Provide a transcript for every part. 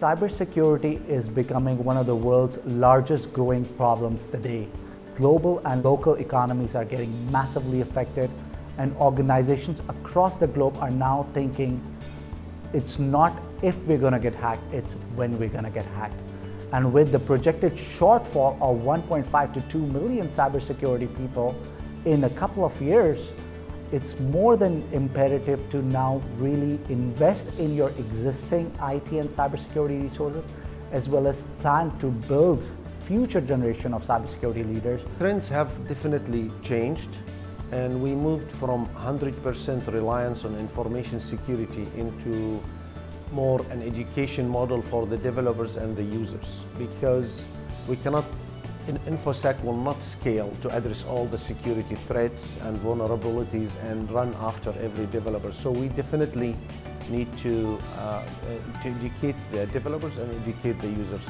Cybersecurity is becoming one of the world's largest growing problems today. Global and local economies are getting massively affected and organizations across the globe are now thinking it's not if we're going to get hacked, it's when we're going to get hacked. And with the projected shortfall of 1.5 to 2 million cybersecurity people in a couple of years, it's more than imperative to now really invest in your existing IT and cybersecurity resources, as well as plan to build future generation of cybersecurity leaders. Trends have definitely changed and we moved from 100% reliance on information security into more an education model for the developers and the users because we cannot in InfoSec will not scale to address all the security threats and vulnerabilities and run after every developer. So we definitely need to, uh, to educate the developers and educate the users.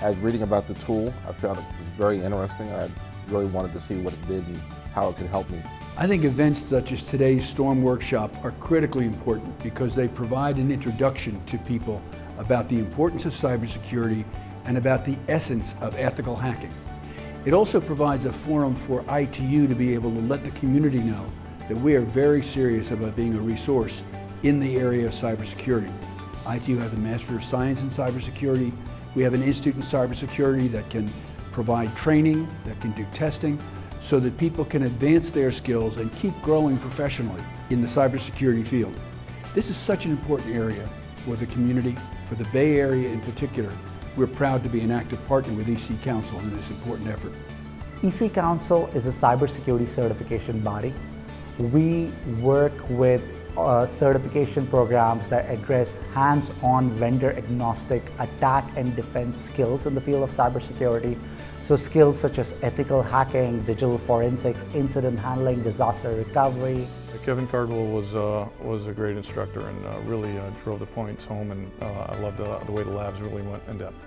As reading about the tool, I found it was very interesting. I really wanted to see what it did and how it could help me. I think events such as today's Storm Workshop are critically important because they provide an introduction to people about the importance of cybersecurity and about the essence of ethical hacking. It also provides a forum for ITU to be able to let the community know that we are very serious about being a resource in the area of cybersecurity. ITU has a Master of Science in Cybersecurity. We have an Institute in Cybersecurity that can provide training, that can do testing, so that people can advance their skills and keep growing professionally in the cybersecurity field. This is such an important area for the community, for the Bay Area in particular. We're proud to be an active partner with EC Council in this important effort. EC Council is a cybersecurity certification body. We work with uh, certification programs that address hands-on vendor agnostic attack and defense skills in the field of cybersecurity so skills such as ethical hacking, digital forensics, incident handling, disaster recovery. Kevin Cardwell was, uh, was a great instructor and uh, really uh, drove the points home and uh, I loved the, the way the labs really went in depth.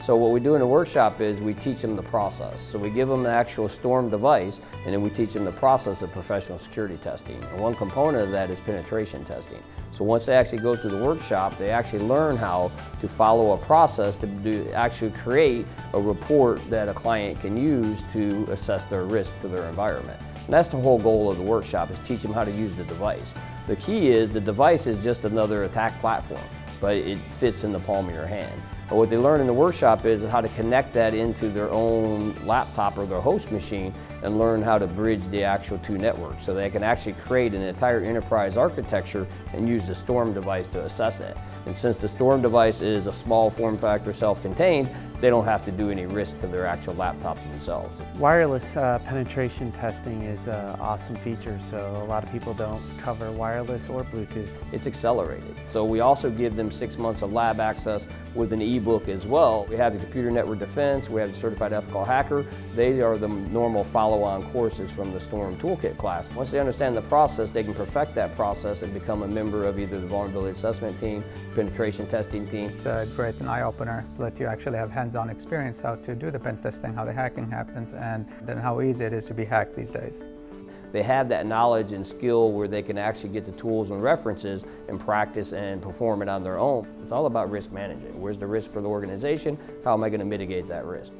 So what we do in the workshop is we teach them the process. So we give them the actual storm device and then we teach them the process of professional security testing. And one component of that is penetration testing. So once they actually go through the workshop, they actually learn how to follow a process to do, actually create a report that a client can use to assess their risk to their environment. And that's the whole goal of the workshop is teach them how to use the device. The key is the device is just another attack platform, but it fits in the palm of your hand. But what they learn in the workshop is how to connect that into their own laptop or their host machine and learn how to bridge the actual two networks so they can actually create an entire enterprise architecture and use the Storm device to assess it. And since the Storm device is a small form factor self-contained, they don't have to do any risk to their actual laptops themselves. Wireless uh, penetration testing is an awesome feature, so a lot of people don't cover wireless or Bluetooth. It's accelerated. So we also give them six months of lab access with an e-book as well. We have the Computer Network Defense, we have the Certified Ethical Hacker. They are the normal follow-on courses from the Storm Toolkit class. Once they understand the process, they can perfect that process and become a member of either the Vulnerability Assessment Team, Penetration Testing Team. It's a great eye-opener that you actually have hands hands-on experience how to do the pen testing, how the hacking happens, and then how easy it is to be hacked these days. They have that knowledge and skill where they can actually get the tools and references and practice and perform it on their own. It's all about risk management. Where's the risk for the organization? How am I going to mitigate that risk?